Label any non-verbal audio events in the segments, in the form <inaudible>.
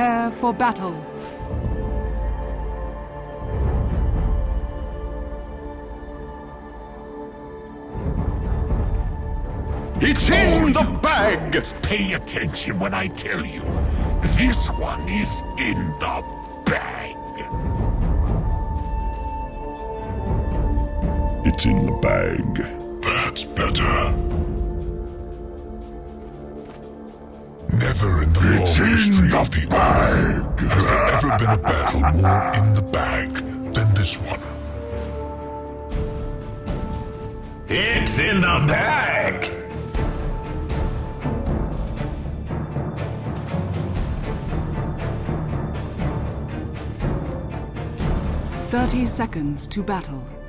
Prepare for battle. It's in the bag! Pay attention when I tell you. This one is in the bag. It's in the bag. That's better. Never in the long It's in history the of the bag. Earth has there ever been a battle more in the bag than this one. It's in the bag! Thirty seconds to battle.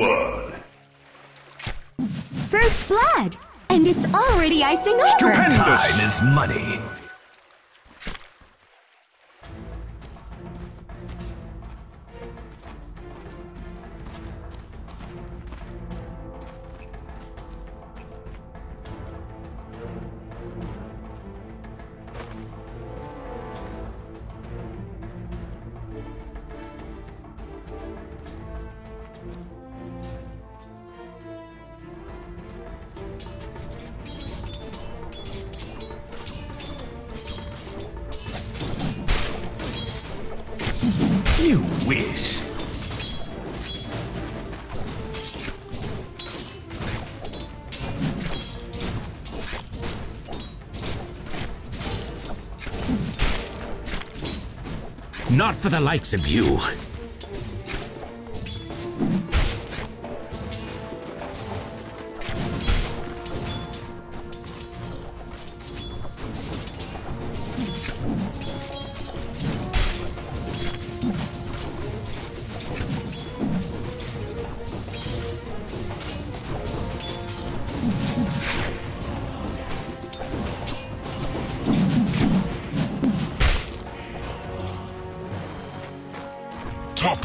Blood. First blood! And it's already icing over! Time is money. For the likes of you.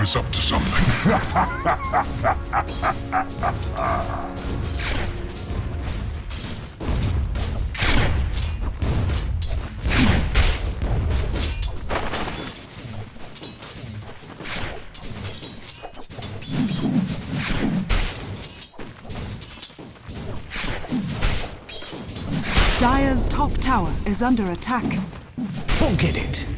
Is up to something. Dire's top tower is under attack. Forget it.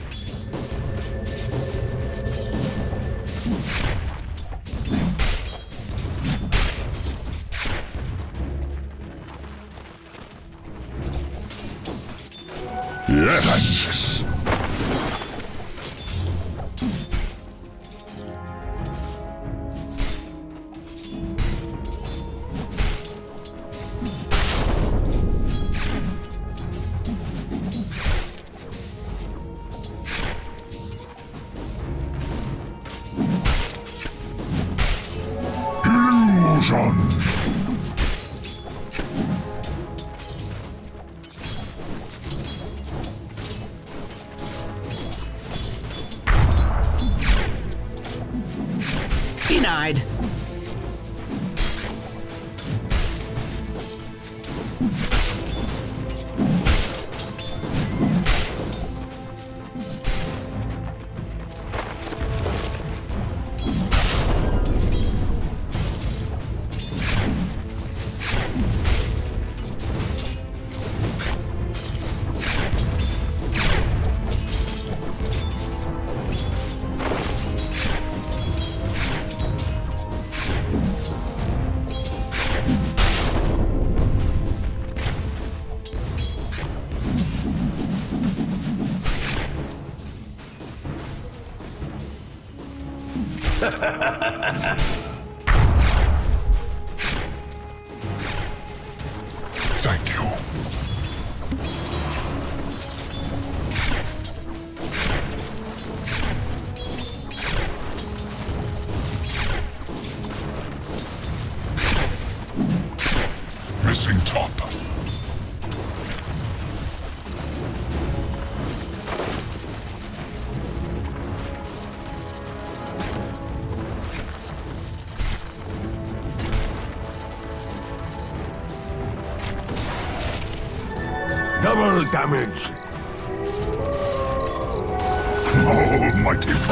Denied. Missing top. Double damage. <laughs> Oh, Almighty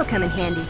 This'll come in handy.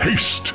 Haste!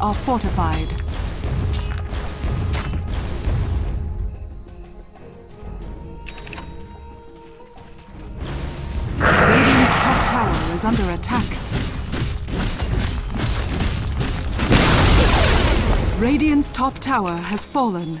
Are fortified. Radiant's top tower is under attack. Radiant's top tower has fallen.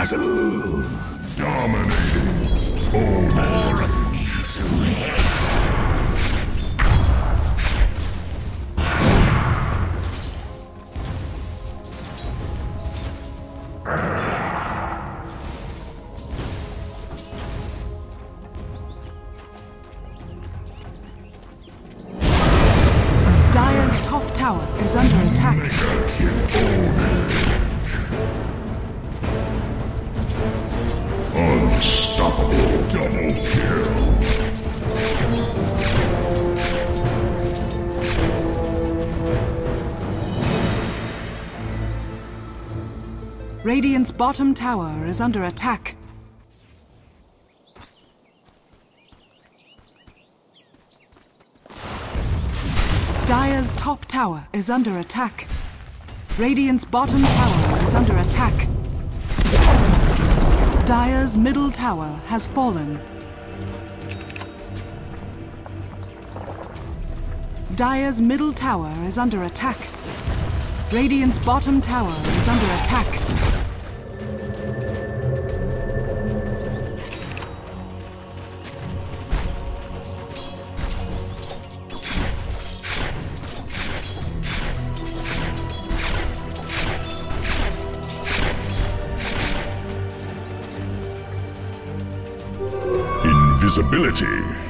Dazzle! dominating. Oh, bottom tower is under attack. Dire's top tower is under attack. Radiant's bottom tower is under attack. Dire's middle tower has fallen. Dire's middle tower is under attack. Radiant's bottom tower is under attack. Invisibility. Dire's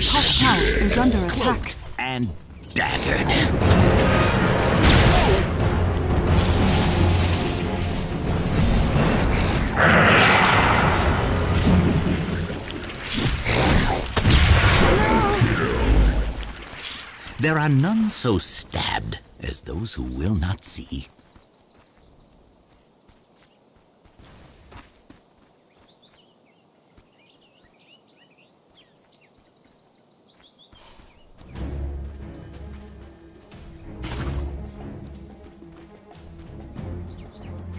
Dire's top tower is under attack. And daggered. There are none so stabbed as those who will not see.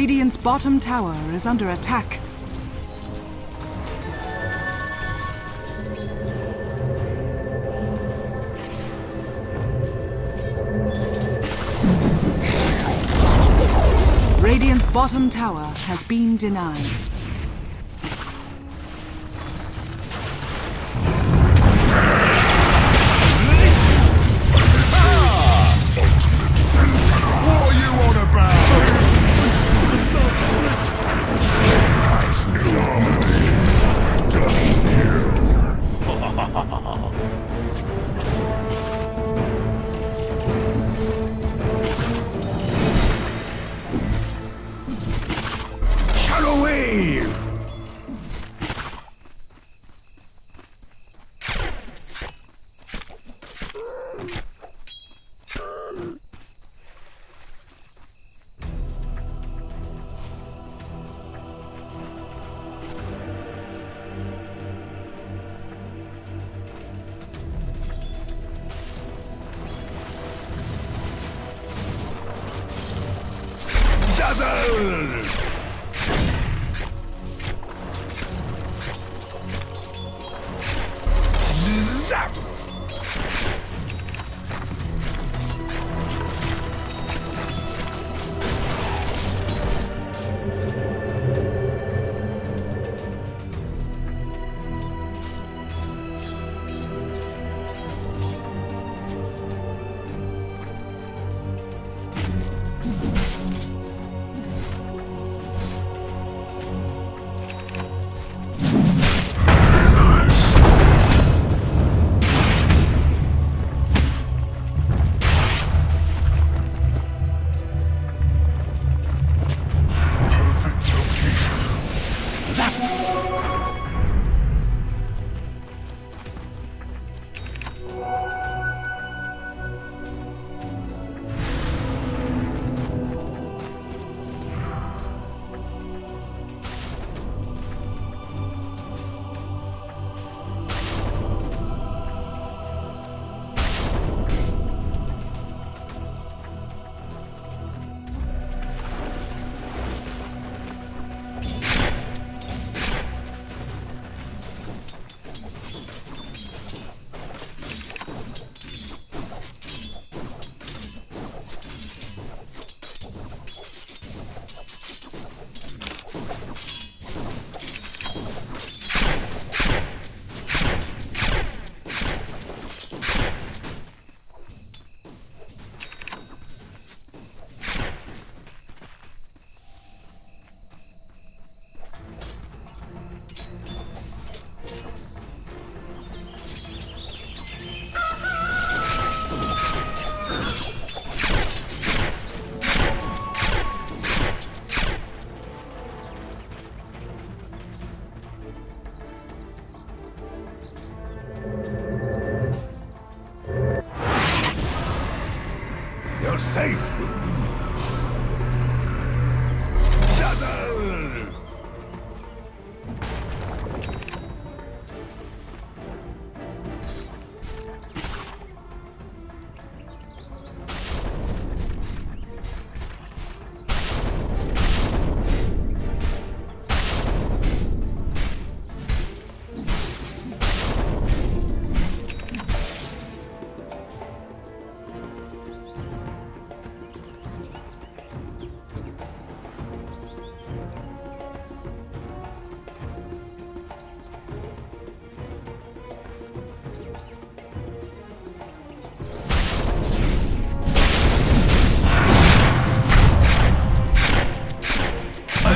Radiant's bottom tower is under attack. Radiant's bottom tower has been denied.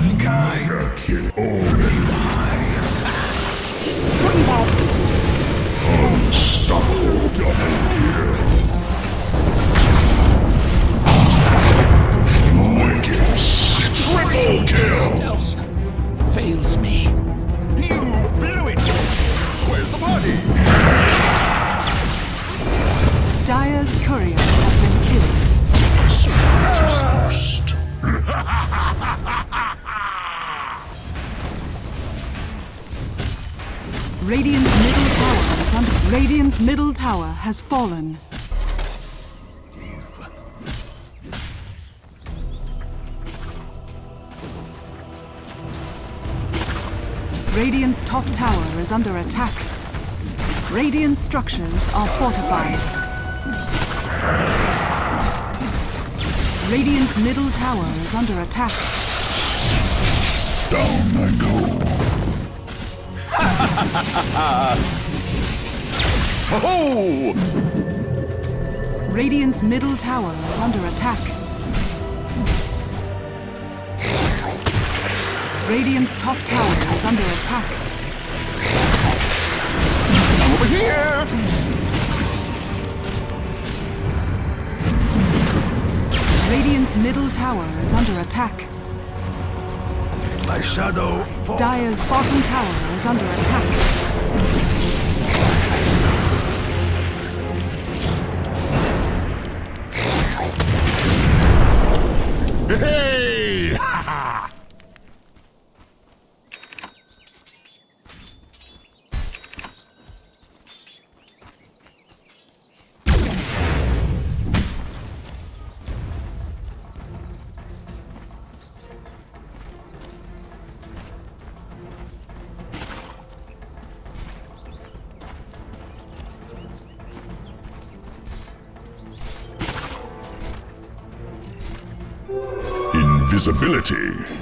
Unkind. Kid only. Unstoppable double kill. Wicked triple kill. Fails me. You blew it! Where's the party? Dire's courier has been killed. My spirit is Radiant's middle tower is under. Radiant's middle tower has fallen. Radiant's top tower is under attack. Radiant structures are fortified. Radiant's middle tower is under attack. Down I go. Oh! Radiant's middle tower is under attack. Radiant's top tower is under attack. Over here! Radiant's middle tower is under attack. My shadow falls. Dire's bottom tower is under attack. Hey! Invisibility.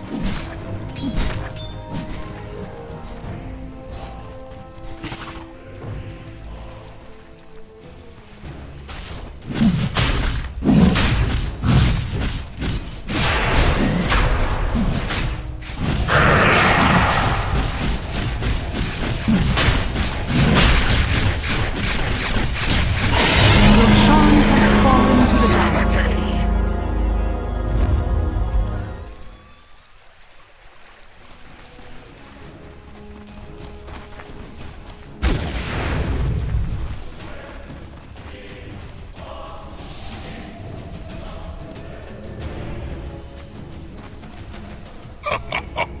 ha ha ha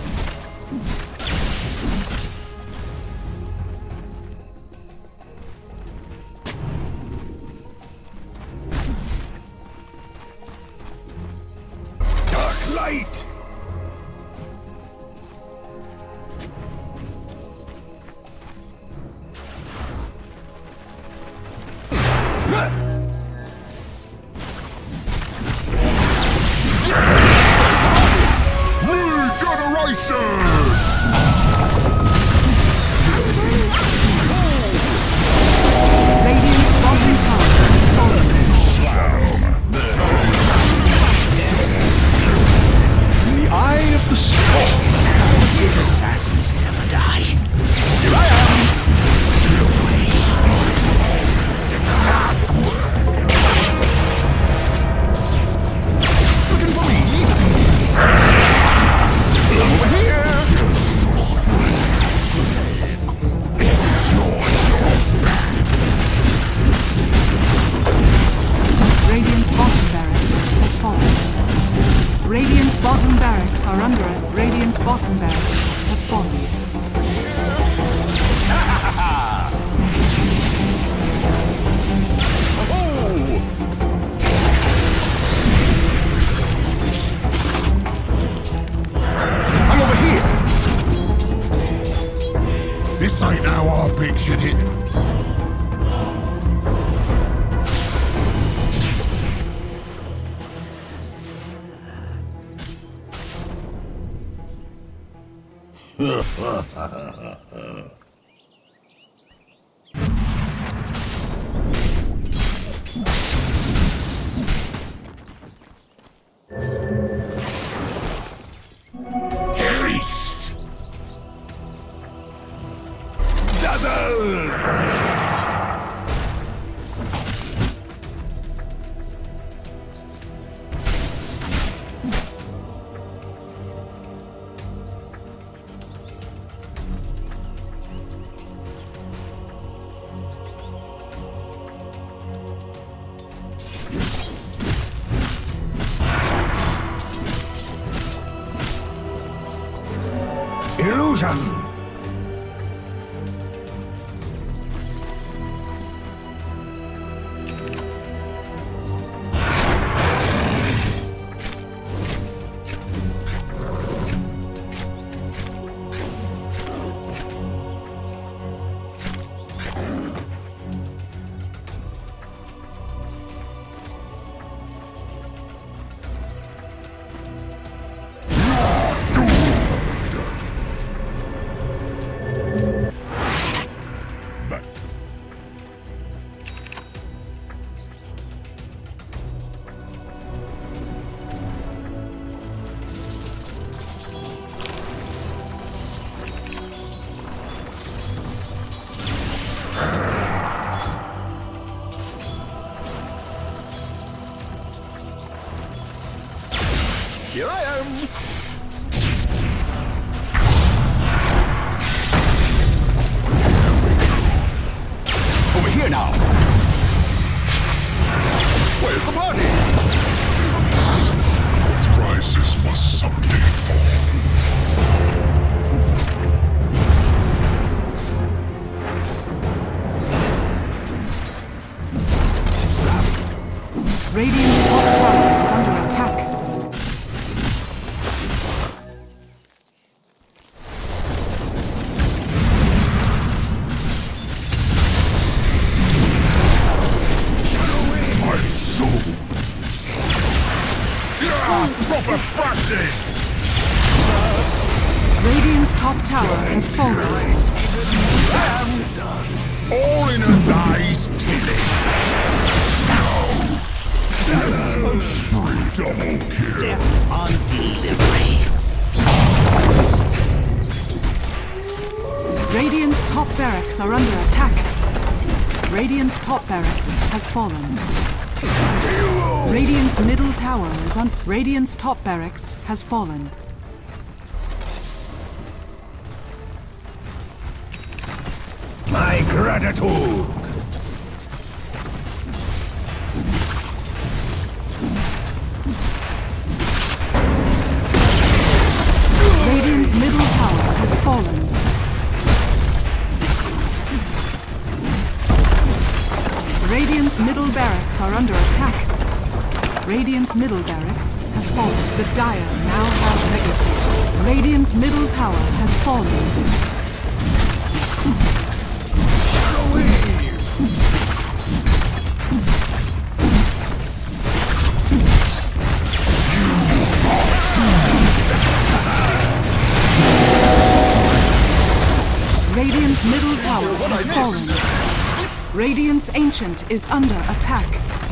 Barracks are under it. Radiant's bottom barracks has fallen. I'm over here! This ain't how I pictured it. Haste! <laughs> Dazzle! Illusion! On. Radiant's top barracks has fallen. My gratitude. Radiant's middle tower has fallen. Radiant's middle barracks are under attack. Radiant's middle barracks has fallen. The Dire now have mega force. Radiant's middle tower has fallen. Radiant's middle tower has fallen. Radiant's Ancient is under attack.